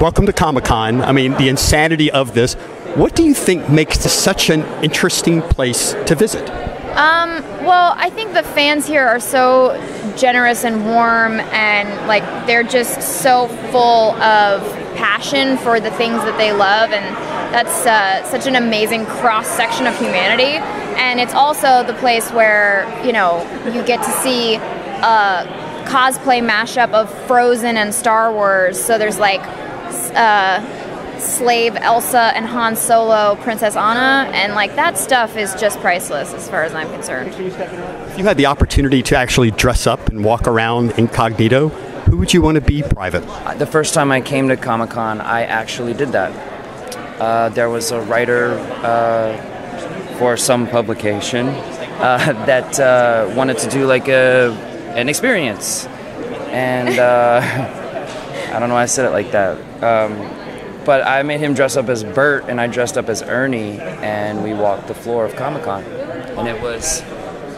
welcome to Comic Con. I mean, the insanity of this. What do you think makes this such an interesting place to visit? Um, well, I think the fans here are so generous and warm, and like they're just so full of passion for the things that they love, and that's uh, such an amazing cross section of humanity. And it's also the place where you know you get to see a cosplay mashup of Frozen and Star Wars. So there's like. Uh, slave Elsa and Han Solo, Princess Anna, and like that stuff is just priceless as far as I'm concerned. If you had the opportunity to actually dress up and walk around incognito, who would you want to be private? The first time I came to Comic Con, I actually did that. Uh, there was a writer uh, for some publication uh, that uh, wanted to do like a an experience, and uh, I don't know why I said it like that. Um, but I made him dress up as Bert, and I dressed up as Ernie, and we walked the floor of Comic Con, and it was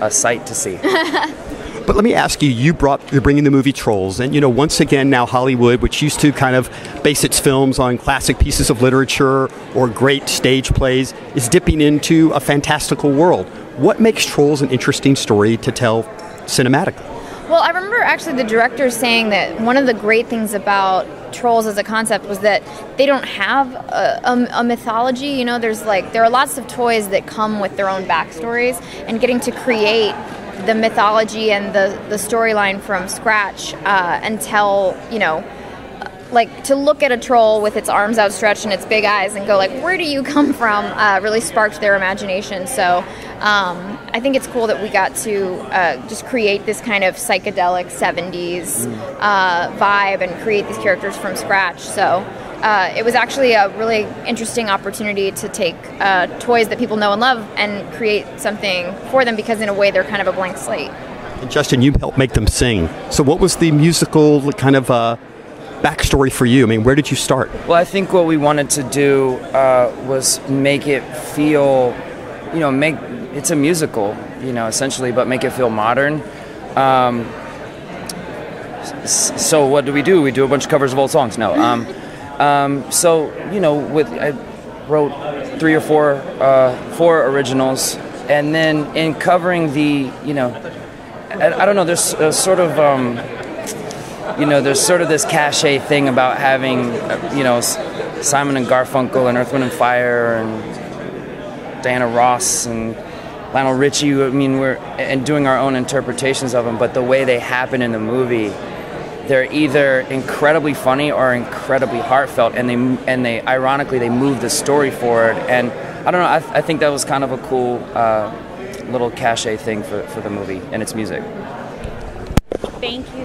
a sight to see. But let me ask you, you brought you're bringing the movie Trolls, and you know once again now Hollywood, which used to kind of base its films on classic pieces of literature or great stage plays, is dipping into a fantastical world. What makes Trolls an interesting story to tell cinematically? Well, I remember actually the director saying that one of the great things about trolls as a concept was that they don't have a, a, a, mythology. You know, there's like there are lots of toys that come with their own backstories, and getting to create the mythology and the the storyline from scratch uh, and tell you know like to look at a troll with its arms outstretched and its big eyes and go like where do you come from? uh, really sparked their imagination. So um, i think it's cool that we got to uh, just create this kind of psychedelic 70s uh, vibe and create these characters from scratch. So uh, it was actually a really interesting opportunity to take uh, toys that people know and love and create something for them because in a way they're kind of a blank slate. And justin you helped make them sing. So what was the musical kind of uh, backstory for you? I mean, where did you start? Well, I think what we wanted to do uh, was make it feel, you know, make it's a musical, you know, essentially, but make it feel modern. Um, so what do we do? We do a bunch of covers of old songs. No. Um, um, so you know, with I wrote three or four uh, four originals, and then in covering the, you know, I, I don't know. There's a sort of um, you know, there's sort of this cachet thing about having, you know, Simon and Garfunkel and Earth, Wind and Fire and Diana Ross and Lionel Richie. I mean, we're and doing our own interpretations of them, but the way they happen in the movie, they're either incredibly funny or incredibly heartfelt, and they and they ironically they move the story forward. And I don't know, I, I think that was kind of a cool uh, little cachet thing for, for the movie and its music. Thank you.